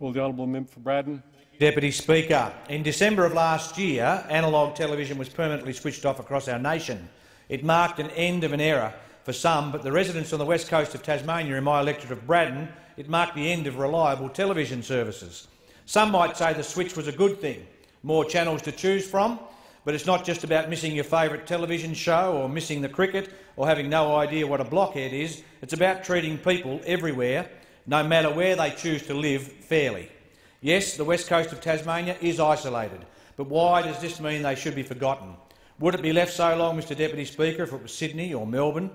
Will the honourable member for Braddon? Deputy Speaker, in December of last year, analogue television was permanently switched off across our nation. It marked an end of an era for some, but the residents on the west coast of Tasmania in my electorate of Braddon, it marked the end of reliable television services. Some might say the switch was a good thing, more channels to choose from, but it's not just about missing your favourite television show or missing the cricket or having no idea what a blockhead is. It's about treating people everywhere, no matter where they choose to live, fairly. Yes, the west coast of Tasmania is isolated, but why does this mean they should be forgotten? Would it be left so long, Mr Deputy Speaker, if it was Sydney or Melbourne?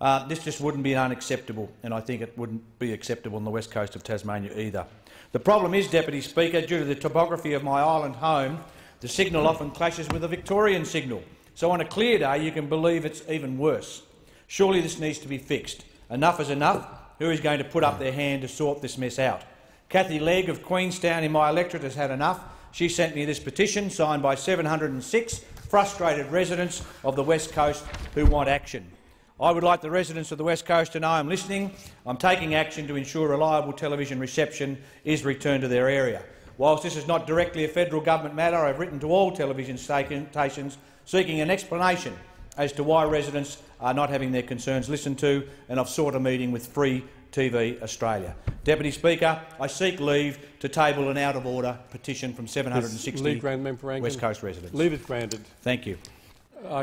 Uh, this just wouldn't be unacceptable, and I think it wouldn't be acceptable on the west coast of Tasmania either. The problem is, Deputy Speaker, due to the topography of my island home, the signal often clashes with the Victorian signal, so on a clear day you can believe it's even worse. Surely this needs to be fixed. Enough is enough. Who is going to put up their hand to sort this mess out? Kathy Legg of Queenstown in my electorate has had enough. She sent me this petition signed by 706 frustrated residents of the West Coast who want action. I would like the residents of the West Coast to know I'm listening. I'm taking action to ensure reliable television reception is returned to their area. Whilst this is not directly a federal government matter, I've written to all television stations seeking an explanation as to why residents are not having their concerns listened to, and I've sought a meeting with Free TV Australia. Deputy Speaker, I seek leave to table an out-of-order petition from 760 Leave granted, member for Rankin. West Coast residents. Leave is granted. Thank you.